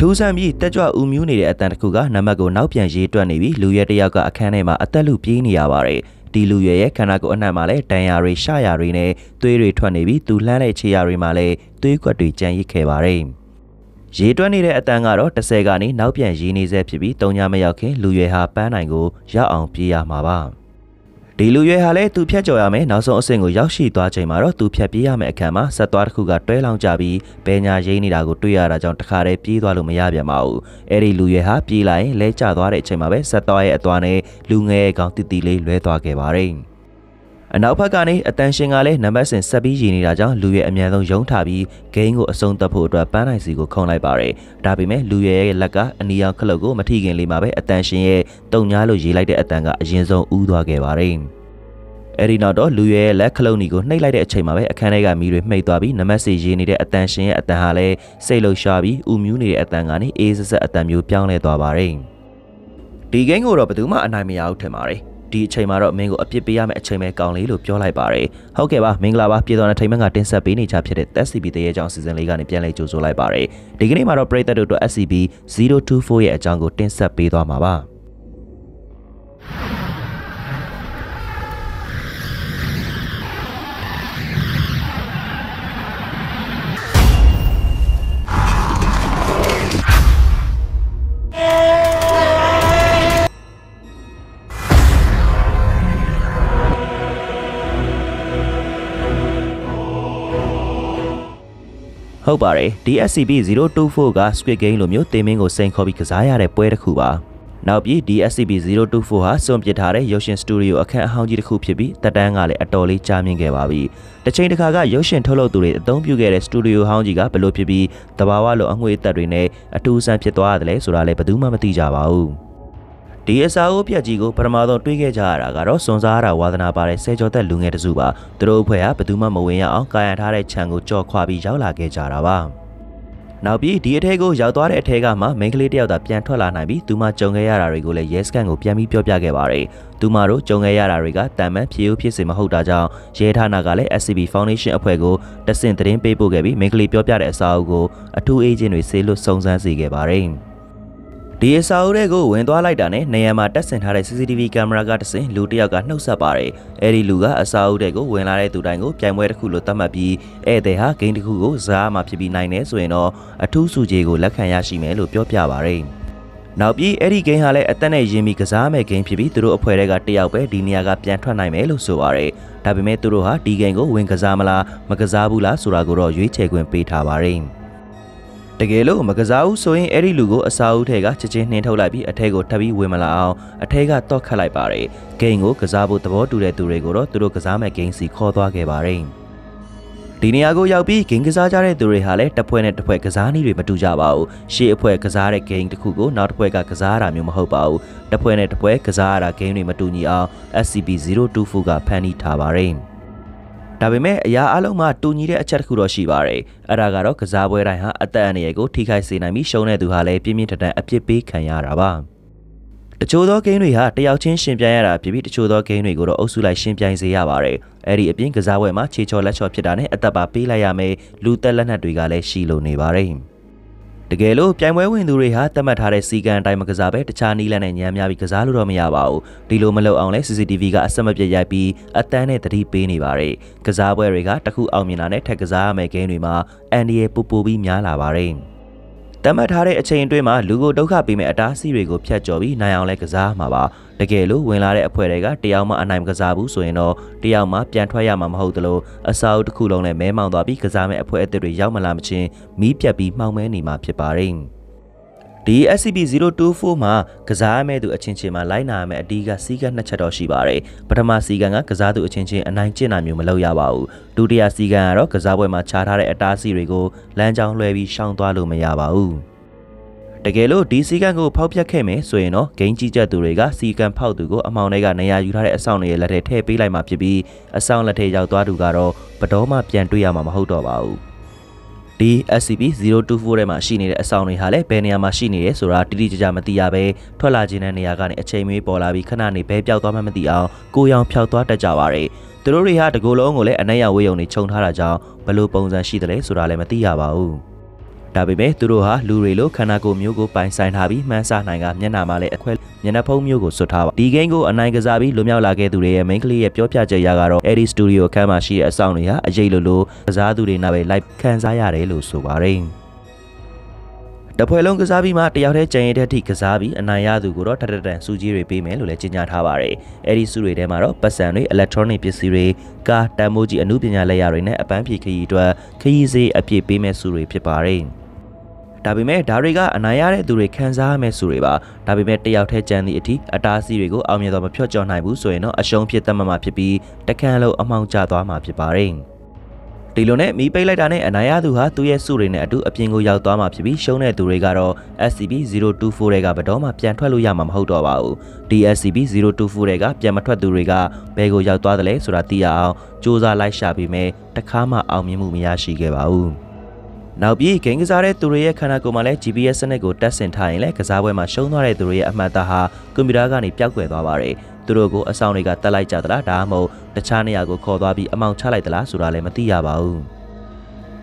ထူးဆန်းပြီးတက်ကြွဦးမြူးနေတဲ့အတန်တစ်ခုကနံပါတ်ကိုနောက်ပြန်ရေးတွက်နေပြီးလူရဲတစ်ယောက်ကအခန်းထဲမှာအသက်လူပြေးနေရပါတယ်ဒီလူရဲရဲ့ခန္ဓာကိုယ်အနှံ့မှာလည်းဒဏ်ရာတွေရှရာတွေနဲ့သွေးတွေထွက်နေပြီးသူလှမ်းတဲ့ခြေရာတွေမှာလည်းသွေးကွက်တွေကြံရစ်ခဲ့ပါတယ်ရေတွက်နေတဲ့အတန်းကတော့30ကနေနောက်ပြန်ရေးနေဆဲဖြစ်ပြီးတုံညာမရောက်ခင်လူရွယ်ဟာပန်းနိုင်ကိုရောက်အောင်ပြေးရမှာပါ ဒီလူရွယ်ဟာလည်းသူဖြတ်ကျော်ရမယ်နောက်ဆုံးအဆင့်ကိုရောက်ရှိသွားချိန်မှာတော့သူဖြတ်ပြေးရမယ့်အခါမှာဆက်သွားတစ်ခုကတွဲလောင်ကြပြီးဘဲညာရိမ့်နေတာကိုတွေ့ရတာကြောင့်တခါတည်းပြေးသွားလို့မရပြန်ပါဘူးအဲ့ဒီလူရွယ်ဟာပြေးလိုက်ရင်လဲကျသွားတဲ့အချိန်မှာပဲဆက်သွားရဲ့အသွားနဲ့လူငယ်ရဲ့ကောင်တီတီလေးလွဲသွားခဲ့ပါတယ် အနောက်ဘက်ကနေအတန်ရှင်ကလည်းနံပါတ်စဉ်ဆက်ပြီးရည်နေတာကြောင့်လူရဲ့အမြန်ဆုံးယုံထပြီးဂိမ်းကိုအဆုံးသတ်ဖို့အတွက်ပန်းနိုင်စီကိုခုံလိုက်ပါတယ်။ဒါပေမဲ့လူရဲ့ရဲ့လက်ကအနီရောင်ခလုတ်ကိုမထိခင်လေးမှာပဲအတန်ရှင်ရဲ့တုံညာလို့ရေးလိုက်တဲ့အတန်ကအရင်ဆုံးဥသွားခဲ့ပါတယ်။အဲဒီနောက်တော့လူရဲရဲ့လက်ခလုတ်နီကိုနှိပ်လိုက်တဲ့အချိန်မှာပဲအခန်းထဲကမီးတွေမှိတ်သွားပြီးနမက်စီရေးနေတဲ့အတန်ရှင်ရဲ့အတန်ဟာလည်းစိတ်လှုပ်ရှားပြီးဥမြူးနေတဲ့အတန်ကနေအေးဆက်ဆက်အတန်မျိုးပြောင်းလဲသွားပါတယ်။ဒီဂိမ်းကိုတော့ဘယ်သူမှအနိုင်မရဘူးထင်ပါတယ်။ ဒီအချိန်မှာတော့မင်းကိုအပြစ်ပေးရမယ့်အချိန်ပဲကောင်းလေးလို့ပြောလိုက်ပါတယ်ဟုတ်ကဲ့ပါမင်္ဂလာပါပြည်တော်နဲ့ထိမ့်မန်ကတင်ဆက်ပေးနေကြဖြစ်တဲ့ SCB တရေကြောင်စီဇန်လေးကနေပြန်လည်ကြိုဆိုလိုက်ပါတယ်ဒီကနေ့မှာတော့ပရိသတ်တို့အတွက် SCB 024ရဲ့အကြောင်းကိုတင်ဆက်ပေးသွားမှာပါ ဟုတ်ပါတယ်ဒီ SCP 024က Squid Game လိုမျိုးတင်မင်းကိုစိန်ခေါ်ပြီးကစားရတဲ့ပွဲတစ်ခုပါနောက်ပြီးဒီ SCP 024ဟာစွန့်ပစ်ထားတဲ့ရုပ်ရှင်စတူဒီယိုအခန်းအဟောင်းကြီးတစ်ခုဖြစ်ပြီးတက်တန်းကလည်းအတော်လေးကြာမြင့်ခဲ့ပါပြီ။တစ်ချိန်တစ်ခါကရုပ်ရှင်ထုတ်လုပ်သူတွေအသုံးပြုခဲ့တဲ့စတူဒီယိုဟောင်းကြီးကဘယ်လိုဖြစ်ပြီးတဘာဝလိုအငွေအသက်တွေနဲ့အထူးဆန်းဖြစ်သွားရတယ်လဲဆိုတာလည်းဘယ်သူမှမသိကြပါဘူး။ ဒီအစာအိုးပြက်ကြီးကိုပထမဆုံးတွေးခဲ့ကြရတာကတော့စွန်စားရတာဝါသနာပါတဲ့ဆဲကျော်သက်လူငယ်တစုပါသူတို့အဖွဲ့ဟာဘယ်သူမှမဝင်ရအောင်ကာယံထားတဲ့ခြံကိုကြော်ခွာပြီးရောက်လာခဲ့ကြတာပါနောက်ပြီးဒီအထဲကိုရောက်သွားတဲ့အထဲကမှမိန်းကလေးတယောက်သာပြန်ထွက်လာနိုင်ပြီးသူမကြုံခဲ့ရတာတွေကိုလည်းရဲစခန်းကိုပြန်ပြီးပြောပြခဲ့ပါတယ်။သူမတို့ကြုံခဲ့ရတာတွေကတန်မန်ဖြေဦးဖြစ်စေမဟုတ်တာကြောင့်ရဲဌာနကလည်း SCB Foundation အဖွဲ့ကိုတဆင့်သတင်းပေးပို့ခဲ့ပြီးမိန်းကလေးပြောပြတဲ့အစာအုပ်ကိုအထူးအေဂျင့်တွေဆေးလွတ်စုံစမ်းစေခဲ့ပါတယ်။ ဒီအစာအုပ်တွေကိုဝင်သွားလိုက်တာနဲ့နေရာမှာတက်ဆင်ထားတဲ့ CCTV ကင်မရာကတဆင်လူတစ်ယောက်ကနှုတ်ဆက်ပါတယ်။အဲဒီလူကအစာအုပ်တွေကိုဝင်လာတဲ့သူတိုင်းကိုပြိုင်ပွဲတစ်ခုလိုသတ်မှတ်ပြီးဧည့်သည်ဟာဂိမ်းတစ်ခုကိုဇာတ်မှဖြစ်ပြီးနိုင်နေဆိုရင်တော့အထူးစုကြီးကိုလက်ခံရရှိမယ်လို့ပြောပြပါတယ်။နောက်ပြီးအဲ့ဒီဂိမ်းဟာလည်းအသက်နဲ့ရင်းပြီးကစားမဲ့ဂိမ်းဖြစ်ပြီးသူတို့အဖွဲ့တွေကတယောက်ပဲဒီနေရာကပြန်ထွက်နိုင်မယ်လို့ဆိုပါရယ်ဒါပေမဲ့သူတို့ဟာဒီဂိမ်းကိုဝင်ကစားမလားမကစားဘူးလားဆိုတာကိုတော့ရွေးချယ်ခွင့်ပေးထားပါရယ် တကယ်လို့မကစားဘူးဆိုရင်အဲ့ဒီလူကိုအစာအုပ်ထဲကချက်ချင်းနှင်းထုတ်လိုက်ပြီးအထက်ကိုထပ်ပြီးဝင်မလာအောင်အထက်ကတော့ခတ်လိုက်ပါတယ်ဂိမ်းကိုကစားဖို့သဘောတူတဲ့သူတွေကိုတော့သူတို့ကစားမဲ့ဂိမ်းစီခေါ်သွားခဲ့ပါတယ်ဒီနေရာကိုရောက်ပြီးဂိမ်းကစားကြတဲ့သူတွေဟာလည်းတစ်ဖွဲ့နဲ့တစ်ဖွဲ့ကစားနည်းတွေမတူကြပါဘူးရှေ့အဖွဲကစားတဲ့ဂိမ်းတစ်ခုကိုနောက်တစ်ဖွဲ့ကကစားရတာမျိုးမဟုတ်ပါဘူးတစ်ဖွဲ့နဲ့တစ်ဖွဲ့ကစားရတာဂိမ်းတွေမတူညီအောင် SCP-024 ကဖန်တီးထားပါတယ် ဒါပေမဲ့အရာအလုံးမှာတူညီတဲ့အချက်တစ်ခုတော့ရှိပါတယ်။အဲ့ဒါကတော့ကစားပွဲတိုင်းဟာအသက်အန္တရာယ်ကိုထိခိုက်စေနိုင်ပြီးရှုံးတဲ့သူဟာလည်းပြင်းပြင်းထန်ထန်အပြစ်ပေးခံရတာပါ။တချို့သောဂိမ်းတွေဟာတယောက်ချင်းရှင်ပြိုင်ရတာဖြစ်ပြီးတချို့သောဂိမ်းတွေကိုတော့အုပ်စုလိုက်ရှင်ပြိုင်စေရပါတယ်။အဲ့ဒီအပြင်ကစားပွဲမှာခြေချော်လက်ချော်ဖြစ်တာနဲ့အသက်ပါပေးလိုက်ရမယ်လူသက်လက်နက်တွေကလည်းရှိလိုနေပါတယ်။ တကယ်လို့ပြိုင်ပွဲဝင်သူတွေဟာသတ်မှတ်ထားတဲ့စီကံအတိုင်းမကစားပဲတခြားနီးလန်းနဲ့ညံများပြီးကစားလို့တော့မရပါဘူးဒီလိုမလုပ်အောင်လဲ CCTV ကအဆက်မပြတ်ရိုက်ပြီးအတန်းနဲ့တတိပေးနေပါတယ်ကစားပွဲတွေကတခုအောင်မြင်တာနဲ့ထက်ကစားရမယ့်ဂိမ်းတွေမှာအန်ဒီရဲ့ပူပူပြီးများလာပါတယ် တတ်မှတ်ထားတဲ့အချိန်အတွင်းမှာလူကိုဒုက္ခပေးမဲ့အတားအဆီးတွေကိုဖျက်ကျော်ပြီးနိုင်အောင်လဲကစားမှာပါတကယ်လို့ဝင်လာတဲ့အဖွဲ့တွေကတယောက်မှအနိုင်မကစားဘူးဆိုရင်တော့တယောက်မှပြန်ထွက်ရမှာမဟုတ်သလိုအစာအုပ်တစ်ခုလုံးနဲ့မဲမောင်သွားပြီးကစားမဲ့အဖွဲ့အသစ်တွေရောက်မလာမချင်းမီးပြတ်ပြီးမှောင်မဲနေမှာဖြစ်ပါတယ် ဒီ SCP-024 မှာကစားရမယ့်သူအချင်းချင်းမှာလိုက်နာရမယ့်အဓိကစီကံနှစ်ချက်တော့ရှိပါတယ်ပထမစီကံကကစားသူအချင်းချင်းအနိုင်ကျင့်တာမျိုးမလုပ်ရပါဘူးဒုတိယစီကံကတော့ကစားပွဲမှာခြားထားတဲ့အတားအဆီးတွေကိုလမ်းကြောင်းလွှဲပြီးရှောင်သွားလို့မရပါဘူးတကယ်လို့ဒီစီကံကိုဖောက်ပြက်ခဲ့မယ်ဆိုရင်တော့ဂိမ်းကြီးကြသူတွေကစီကံဖောက်သူကိုအမောင်တွေကနေရာယူထားတဲ့အဆောင်တွေရဲ့လက်ထဲထည့်ပေးလိုက်မှဖြစ်ပြီးအဆောင်လက်ထဲရောက်သွားသူကတော့ဘတော်မှပြန်တွေ့ရမှာမဟုတ်တော့ပါဘူး ဒီ SCP-024 ထဲမှာရှိနေတဲ့အဆောင်တွေဟာလည်းဘယ်နေရာမှာရှိနေရဲဆိုတာတိတိကျကျမသိရဘဲထွက်လာခြင်းတဲ့နေရာကနေအချိန်မွေးပေါ်လာပြီးခဏနေဘဲပြောက်သွားမှမသိအောင်ကိုရောင်ဖြောက်သွားတတ်ကြပါရယ်သူတို့တွေဟာတကူလုံးကိုလည်းအနက်ရဝေးယုံနေခြုံထားတာကြောင့်ဘလို့ပုံစံရှိတယ်လဲဆိုတာလည်းမသိရပါဘူး ဒါပေမဲ့သူတို့ဟာလူတွေလိုခန္ဓာကိုယ်မျိုးကိုပိုင်ဆိုင်ထားပြီးမှန်းဆနိုင်ကမျက်နှာမှာလည်းအခွဲမျက်နှာဖုံးမျိုးကိုစွတ်ထားပါဒီဂိမ်းကိုအနိုင်ကစားပြီးလွန်မြောက်လာခဲ့သူတွေရဲ့ main ကလေးရဲ့ပြောပြချက်ရကတော့ Eddie Studio အခန်းမှာရှိတဲ့အဆောင်တွေဟာအရေးလိုလိုကစားသူတွေနာပဲလိုက်ခံစားရတယ်လို့ဆိုပါတယ်တပွဲလုံးကစားပြီးမှတယောက်တည်းကြံရတဲ့အထိကစားပြီးအနိုင်ရသူကိုတော့ထထတန်စူကြီးတွေပေးမယ်လို့လည်းကြေညာထားပါတယ်။အဲဒီစုတွေထဲမှာတော့ပတ်စံတွေ electronic ပစ္စည်းတွေကာတန်မိုးကြီးအမှုပညာလက်ရာတွေနဲ့အပန်းဖြေခရီးအတွက်ခရီးစေးအပြည့်ပေးမဲ့စုတွေဖြစ်ပါတယ်။ ဒါပေမဲ့ဒါတွေကအနိုင်ရတဲ့သူတွေခံစားရမယ့်စုတွေပါဒါပေမဲ့တယောက်တည်းကြံသည့်အထိအတားအဆီးတွေကိုအောင်မြင်တော့မဖြော့ကျော်နိုင်ဘူးဆိုရင်တော့အရှုံးဖြစ်တတ်မှာဖြစ်ပြီးတခန့်လုံးအမှောင်ကျသွားမှာဖြစ်ပါတယ်။ဒီလိုနဲ့မီးပိတ်လိုက်တာနဲ့အနိုင်ရသူဟာသူ့ရဲ့စုတွေနဲ့အတူအပြင်ကိုရောက်သွားမှာဖြစ်ပြီးရှုံးတဲ့သူတွေကတော့ SCP 024 တွေကဘတော်မှပြန်ထွက်လို့ရမှာမဟုတ်တော့ပါဘူး။ DSCP 024 တွေကပြန်မထွက်သူတွေကဘယ်ကိုရောက်သွားသလဲဆိုတာသိရအောင်စူးစမ်းလိုက်ရှာပြီးမယ်တခါမှအောင်မြင်မှုမရရှိခဲ့ပါဘူး။ နောက်ပြီးဂိမ်းကစားတဲ့သူတွေရဲ့ခန္ဓာကိုယ်မှာလည်း GPS စနစ်ကိုတက်ဆင်ထားရင်လည်းကစားပွဲမှာရှုံးသွားတဲ့သူတွေရဲ့အမှတ်အသားဟာကွန်ပျူတာကနေပျောက်ကွယ်သွားပါတယ်။သူတို့ကိုအဆောင်တွေကတက်လိုက်ကြသလားဒါမှမဟုတ်တခြားနေရာကိုခေါ်သွားပြီးအမောင်ချလိုက်သလားဆိုတာလည်းမသိရပါဘူး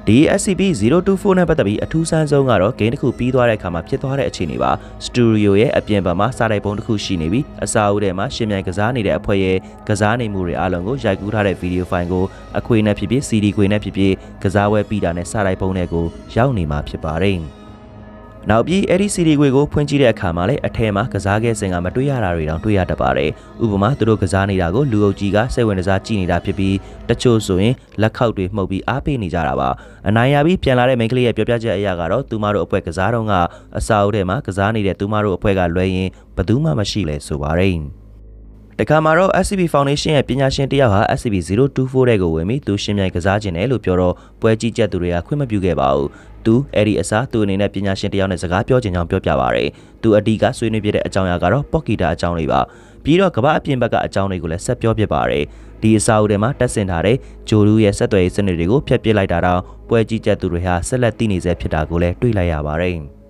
ဒီ SCP 024နဲ့ပတ်သက်ပြီးအထူးဆန်းဆုံးကတော့ဂိမ်းတစ်ခုပြီးသွားတဲ့အခါမှာဖြစ်သွားတဲ့အခြေအနေပါစတူဒီယိုရဲ့အပြင်ဘက်မှာစာတိုက်ပုံတစ်ခုရှိနေပြီးအစာအုပ်ထဲမှာရှင်မြိုင်ကစားနေတဲ့အဖွဲ့ရဲ့ကစားနေမှုတွေအားလုံးကိုရိုက်ကူးထားတဲ့ဗီဒီယိုဖိုင်ကိုအခွေနဲ့ဖြစ်ဖြစ် CD ခွေနဲ့ဖြစ်ဖြစ်ကစားဝဲပြီးတာနဲ့စာတိုက်ပုံတွေကိုရောက်နေမှာဖြစ်ပါတယ် နောက်ပြီးအဲ့ဒီ CD ခွေကိုဖွင့်ကြည့်တဲ့အခါမှာလည်းအထက်မှာကစားခဲ့စဉ်ကမတွေ့ရတာတွေတောင်တွေ့ရတတ်ပါတယ်။ဥပမာသူတို့ကစားနေတာကိုလူအုပ်ကြီးကစိတ်ဝင်စားကြည့်နေတာဖြစ်ပြီးတချို့ဆိုရင်လက်ခောက်တွေမှုတ်ပြီးအားပေးနေကြတာပါ။အနိုင်ရပြီးပြန်လာတဲ့မိန်းကလေးရဲ့ပြောပြချက်အရကတော့သူမတို့အဖွဲကစားတော့ကအစာအုပ်ထဲမှာကစားနေတဲ့သူမတို့အဖွဲကလွဲရင်ဘယ်သူမှမရှိလဲဆိုပါတယ်။ တခါမှာတော့ SCB Foundation ရဲ့ပညာရှင်တယောက်ဟာ SCB 024တဲ့ကိုဝင်ပြီးသူရှင်မြိုင်ကစားခြင်းတယ်လို့ပြောတော့ပွဲကြီးကြက်သူတွေကခွင့်မပြုခဲ့ပါဘူး။သူအဲ့ဒီအစားသူအနေနဲ့ပညာရှင်တယောက်နဲ့စကားပြောခြင်းကြောင့်ပြောပြပါရယ်။သူအဓိကဆွေးနွေးပြတဲ့အကြောင်းအရာကတော့ပေါ့ကီတာအကြောင်းတွေပါ။ပြီးတော့ကမ္ဘာအပြင်ဘက်ကအကြောင်းတွေကိုလည်းဆက်ပြောပြပါရယ်။ဒီအစာအုပ်ထဲမှာတက်ဆင်ထားတဲ့ဂျိုရူးရဲ့ဆက်သွယ်ရေးစနစ်တွေကိုဖျက်ပစ်လိုက်တာတော့ပွဲကြီးကြက်သူတွေဟာဆက်လက်တည်နေစေဖြစ်တာကိုလည်းတွေ့လိုက်ရပါတယ်။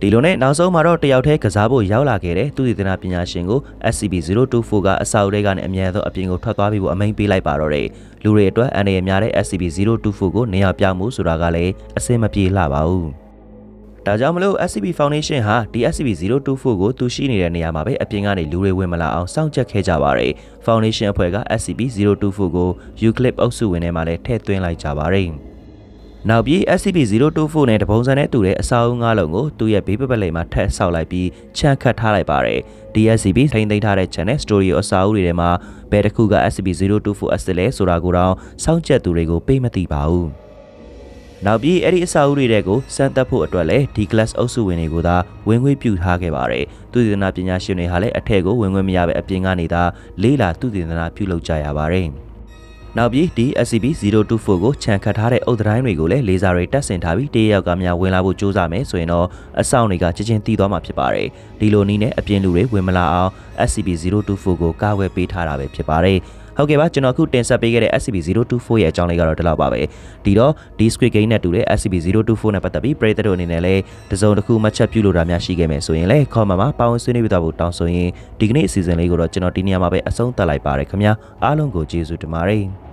ဒီလိုနဲ့နောက်ဆုံးမှာတော့တယောက်တည်းကစားဖို့ရောက်လာခဲ့တဲ့သူတည်တနာပညာရှင်ကို SCP-024 ကအစာအုပ်တွေကနေအမြဲတမ်းအပြင်ကိုထွက်သွားပြီးဖို့အမိန့်ပေးလိုက်ပါတော့တယ်။လူတွေအတွက်အန္တရာယ်များတဲ့ SCP-024 ကိုနေရာပြောင်းမှုဆိုတာကလည်းအဆင်မပြေလှပါဘူး။ဒါကြောင့်မလို့ SCP Foundation ဟာဒီ SCP-024 ကိုသူရှိနေတဲ့နေရာမှာပဲအပြင်ကနေလူတွေဝင်မလာအောင်စောင့်ကြပ်ခဲ့ကြပါတယ်။ Foundation အဖွဲ့က SCP-024 ကို Euclid အုပ်စုဝင်ထဲမှာလည်းထည့်သွင်းလိုက်ကြပါတယ်။ နောက်ပြီး SCP-024 နဲ့တပုံစံနဲ့တူတဲ့အစာအုပ်ငါးလုံးကိုသူ့ရဲ့ဘေးပပလိမ်မှာထပ်ဆောက်လိုက်ပြီးချန်ခတ်ထားလိုက်ပါတယ်။ DSCP ထိန်းသိမ်းထားတဲ့ channel story အစာအုပ်တွေထဲမှာဘယ်တစ်ခုက SCP-024S လဲဆိုတာကိုတော့စောင့်ကြက်သူတွေကိုပေးမသိပါဘူး။နောက်ပြီးအဲ့ဒီအစာအုပ်တွေတဲကိုစမ်းသပ်ဖို့အတွက်လည်းဒီ class အုပ်စုဝင်တွေကိုသာဝင်ခွင့်ပြုထားခဲ့ပါတယ်။သူတည်နာပညာရှင်တွေဟာလည်းအထက်ကိုဝင်ခွင့်မရပဲအပြင်ကနေသာလေးလာသူတည်နာပြုလုပ်ကြရပါတယ်။ နောက်ပြီးဒီ SCP-024 ကိုခြံခတ်ထားတဲ့အုတ်တိုင်းတွေကိုလည်းလေဆာတွေတက်ဆင်ထားပြီးတရရောက်ကများဝင်လာဖို့ကြိုးစားမယ်ဆိုရင်တော့အဆောင်တွေကချက်ချင်းတီးသွားမှာဖြစ်ပါတယ်။ဒီလိုနည်းနဲ့အပြင်လူတွေဝင်မလာအောင် SCP-024 ကိုကာကွယ်ပေးထားတာပဲဖြစ်ပါတယ်။ဟုတ်ကဲ့ပါကျွန်တော်အခုတင်ဆက်ပေးခဲ့တဲ့ SCP-024 ရဲ့အကြောင်းလေးကတော့ဒီလောက်ပါပဲဒီတော့ဒီ Squid Game နဲ့တူတဲ့ SCP-024 နဲ့ပတ်သက်ပြီးပရိသတ်တို့အနေနဲ့လည်းတစုံတစ်ခုမှတ်ချက်ပြုလို့တာများရှိခဲ့မယ်ဆိုရင်လည်း comment မှာပါဝင်ဆွေးနွေးပြသွားဖို့တောင်းဆိုရင်ဒီကနေ့အစီအစဉ်လေးကိုတော့ကျွန်တော်ဒီနေရာမှာပဲအဆုံးသတ်လိုက်ပါရခင်ဗျာအားလုံးကိုကျေးဇူးတင်ပါတယ်